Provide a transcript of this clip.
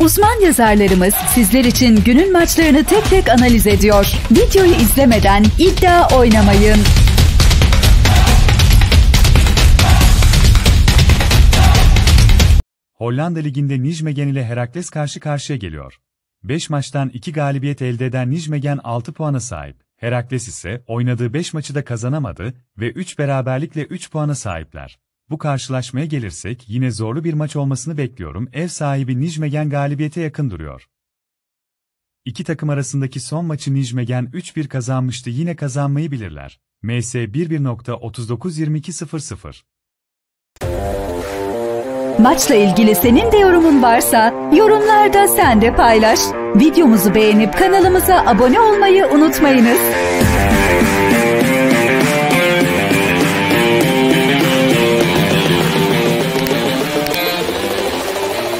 Uzman yazarlarımız sizler için günün maçlarını tek tek analiz ediyor. Videoyu izlemeden iddia oynamayın. Hollanda Ligi'nde Nijmegen ile Herakles karşı karşıya geliyor. 5 maçtan 2 galibiyet elde eden Nijmegen 6 puana sahip. Herakles ise oynadığı 5 maçı da kazanamadı ve 3 beraberlikle 3 puana sahipler. Bu karşılaşmaya gelirsek yine zorlu bir maç olmasını bekliyorum. Ev sahibi Nijmegen galibiyete yakın duruyor. İki takım arasındaki son maçı Nijmegen 3-1 kazanmıştı yine kazanmayı bilirler. MS 11.39-22.00 Maçla ilgili senin de yorumun varsa yorumlarda sen de paylaş. Videomuzu beğenip kanalımıza abone olmayı unutmayınız.